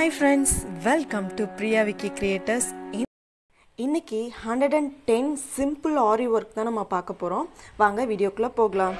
Hi friends welcome to Priya Vicky creators இன்னைக்கு hundred and ten simple aari work தான் நம்ம பார்க்க போகிறோம் வாங்க வீடியோக்குள்ளே போகலாம்.